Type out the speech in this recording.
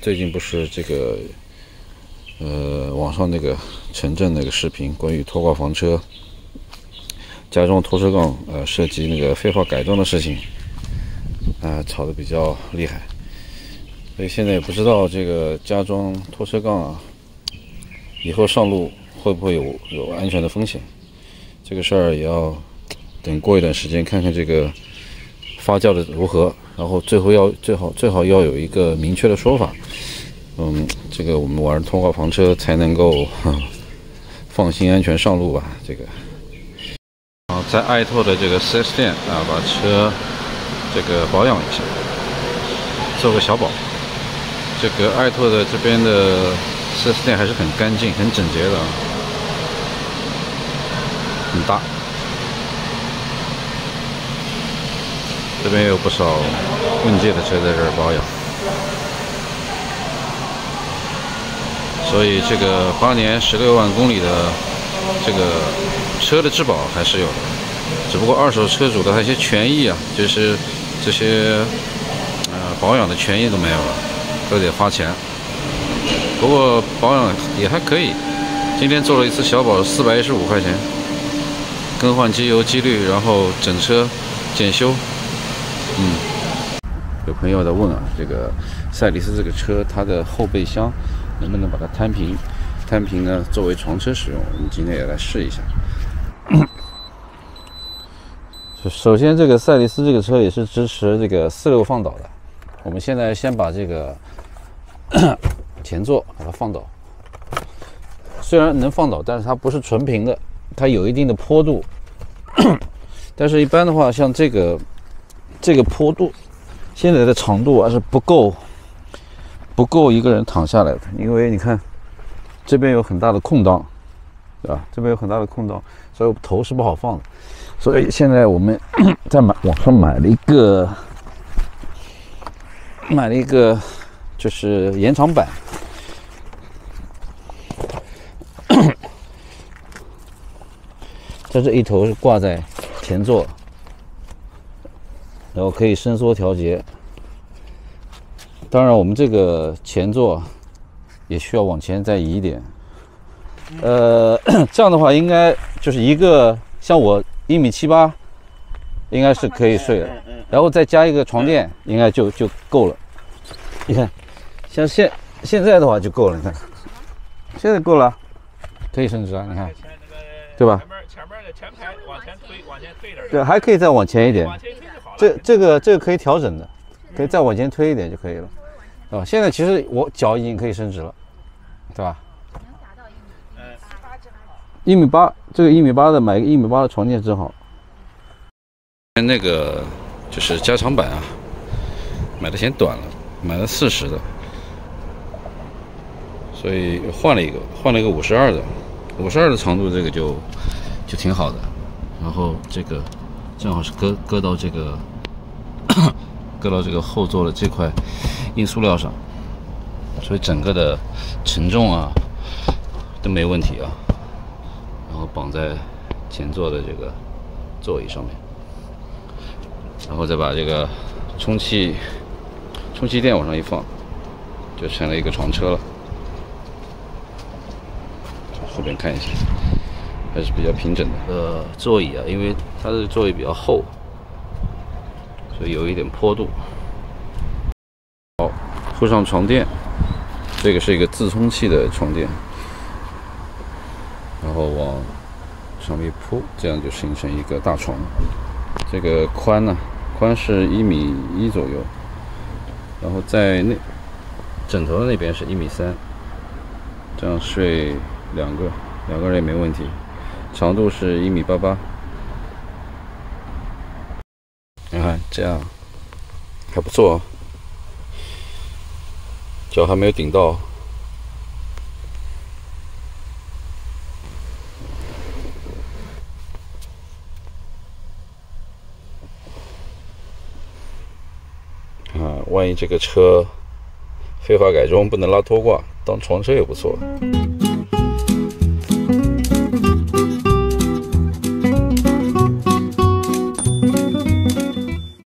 最近不是这个，呃，网上那个陈震那个视频，关于拖挂房车加装拖车杠，呃，涉及那个非法改装的事情，啊，吵得比较厉害。所以现在也不知道这个加装拖车杠啊，以后上路会不会有有安全的风险？这个事儿也要等过一段时间看看这个发酵的如何。然后最后要最好最好要有一个明确的说法，嗯，这个我们玩通话房车才能够 放心安全上路吧。这个，啊，在爱拓的这个 4S 店啊，把车这个保养一下，做个小保。这个爱拓的这边的 4S 店还是很干净、很整洁的啊，很大。这边有不少问界的车在这儿保养，所以这个八年十六万公里的这个车的质保还是有的，只不过二手车主的那些权益啊，就是这些呃保养的权益都没有了，都得花钱。不过保养也还可以，今天做了一次小保，四百一十五块钱，更换机油、机滤，然后整车检修。嗯，有朋友在问啊，这个赛力斯这个车，它的后备箱能不能把它摊平？摊平呢，作为床车使用。我们今天也来试一下。首先，这个赛力斯这个车也是支持这个四六放倒的。我们现在先把这个前座把它放倒，虽然能放倒，但是它不是纯平的，它有一定的坡度。但是，一般的话，像这个。这个坡度，现在的长度还是不够，不够一个人躺下来的。因为你看，这边有很大的空档，对吧？这边有很大的空档，所以头是不好放的。所以现在我们 在买网上买了一个，买了一个就是延长板，在 这一头是挂在前座。然后可以伸缩调节，当然我们这个前座也需要往前再移一点。呃，这样的话应该就是一个像我一米七八，应该是可以睡的。然后再加一个床垫，应该就就够了。你看，像现现在的话就够了。你看，现在够了，可以伸直啊。你看，对吧？前面前面的前排往前推，往前推点。对，还可以再往前一点。这这个这个可以调整的，可以再往前推一点就可以了，啊，现在其实我脚已经可以伸直了，对吧？能达到一米八正好。一米八，这个一米八的买个一米八的床垫正好。那个就是加长版啊，买的嫌短了，买了四十的，所以换了一个，换了一个五十二的，五十二的长度这个就就挺好的，然后这个。正好是搁搁到这个，搁到这个后座的这块硬塑料上，所以整个的承重啊都没问题啊。然后绑在前座的这个座椅上面，然后再把这个充气充气垫往上一放，就成了一个床车了。后边看一下。还是比较平整的。呃，座椅啊，因为它的座椅比较厚，所以有一点坡度。好，铺上床垫，这个是一个自充气的床垫，然后往上面铺，这样就形成一个大床。这个宽呢，宽是一米一左右，然后在那枕头的那边是一米三，这样睡两个两个人也没问题。长度是一米八八，你看这样还不错，脚还没有顶到。啊，万一这个车非法改装不能拉拖挂，当床车也不错。